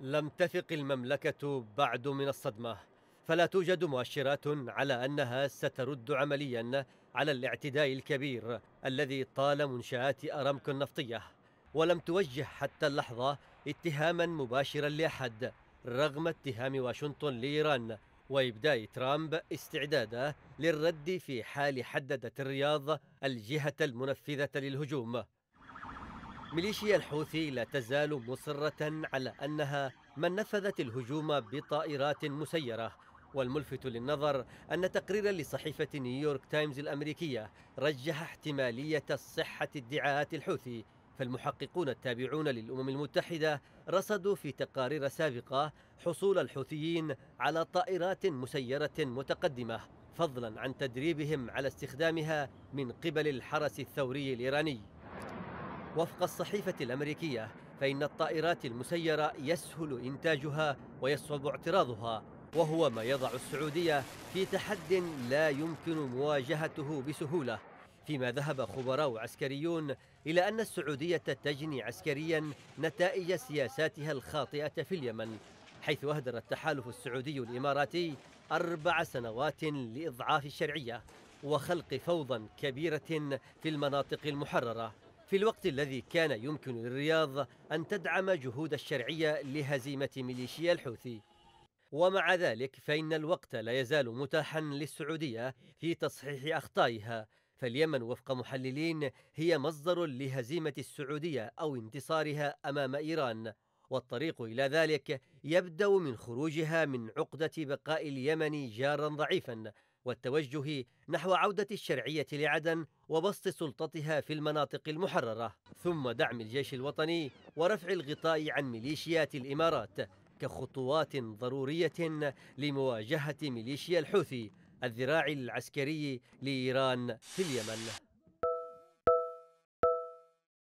لم تثق المملكة بعد من الصدمة. فلا توجد مؤشرات على أنها سترد عمليا على الاعتداء الكبير الذي طال منشآت أرامكو النفطية. ولم توجه حتى اللحظة اتهاما مباشرا لأحد رغم اتهام واشنطن لإيران وإبداء ترامب استعداده للرد في حال حددت الرياض الجهة المنفذة للهجوم. ميليشيا الحوثي لا تزال مصرة على أنها من نفذت الهجوم بطائرات مسيرة والملفت للنظر أن تقريرا لصحيفة نيويورك تايمز الأمريكية رجح احتمالية صحة ادعاءات الحوثي فالمحققون التابعون للأمم المتحدة رصدوا في تقارير سابقة حصول الحوثيين على طائرات مسيرة متقدمة فضلا عن تدريبهم على استخدامها من قبل الحرس الثوري الإيراني. وفق الصحيفة الأمريكية فإن الطائرات المسيرة يسهل إنتاجها ويصعب اعتراضها وهو ما يضع السعودية في تحد لا يمكن مواجهته بسهولة. فيما ذهب خبراء عسكريون إلى أن السعودية تجني عسكريا نتائج سياساتها الخاطئة في اليمن حيث أهدر التحالف السعودي الإماراتي أربع سنوات لإضعاف الشرعية وخلق فوضى كبيرة في المناطق المحررة. في الوقت الذي كان يمكن للرياض أن تدعم جهود الشرعية لهزيمة ميليشيا الحوثي. ومع ذلك فإن الوقت لا يزال متاحا للسعودية في تصحيح أخطائها. فاليمن وفق محللين هي مصدر لهزيمة السعودية أو انتصارها أمام إيران. والطريق إلى ذلك يبدأ من خروجها من عقدة بقاء اليمن جارا ضعيفا. والتوجه نحو عودة الشرعية لعدن وبسط سلطتها في المناطق المحررة ثم دعم الجيش الوطني ورفع الغطاء عن ميليشيات الإمارات كخطوات ضرورية لمواجهة ميليشيا الحوثي الذراع العسكري لإيران في اليمن.